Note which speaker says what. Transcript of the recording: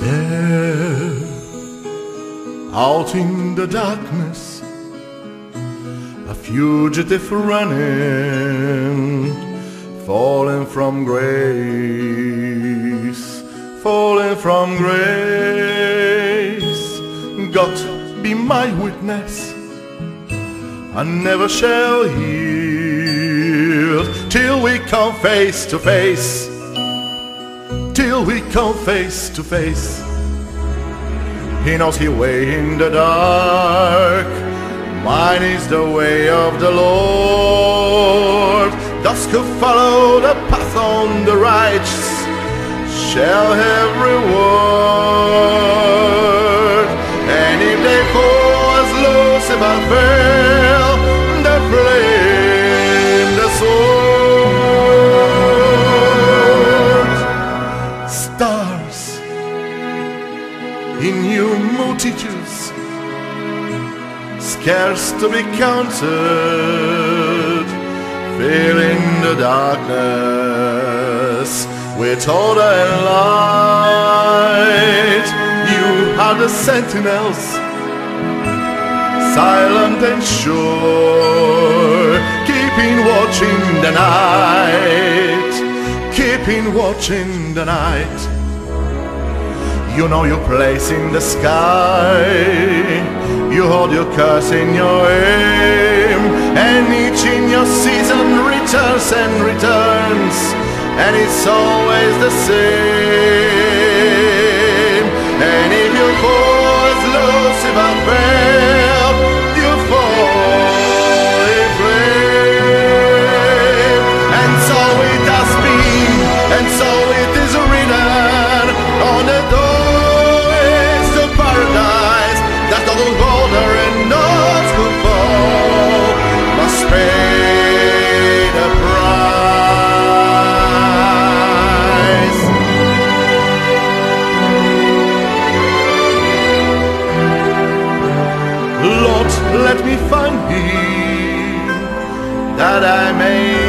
Speaker 1: There, out in the darkness, a fugitive running, falling from grace, falling from grace. God be my witness, I never shall yield till we come face to face till we come face to face. He knows his way in the dark. Mine is the way of the Lord. Those who follow the path on the righteous shall have reward. And if they fall as Lucifer in new multitudes, scarce to be counted, filling the darkness with order and light. You are the sentinels, silent and sure, keeping watching the night, keeping watching the night. You know your place in the sky. You hold your curse in your aim, and each in your season returns and returns, and it's always the same. Let me find thee that I may